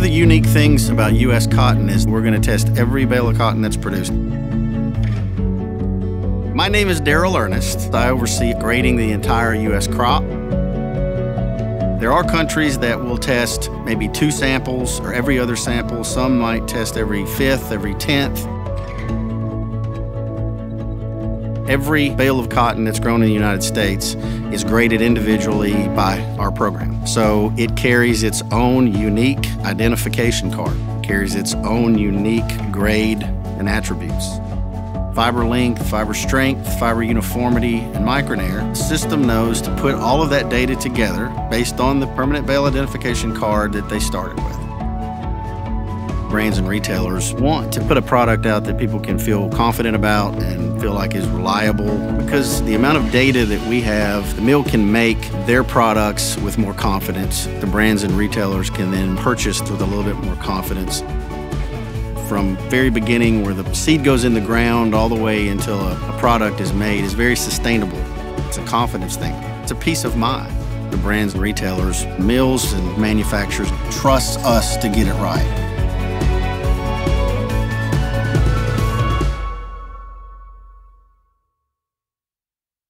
of the unique things about U.S. cotton is we're going to test every bale of cotton that's produced. My name is Darryl Ernest. I oversee grading the entire U.S. crop. There are countries that will test maybe two samples or every other sample. Some might test every fifth, every tenth. Every bale of cotton that's grown in the United States is graded individually by our program. So it carries its own unique identification card, carries its own unique grade and attributes. Fiber length, fiber strength, fiber uniformity, and micronaire, the system knows to put all of that data together based on the permanent bale identification card that they started with brands and retailers want to put a product out that people can feel confident about and feel like is reliable because the amount of data that we have, the mill can make their products with more confidence. The brands and retailers can then purchase with a little bit more confidence. From very beginning where the seed goes in the ground all the way until a, a product is made is very sustainable. It's a confidence thing. It's a peace of mind. The brands and retailers, mills and manufacturers trust us to get it right.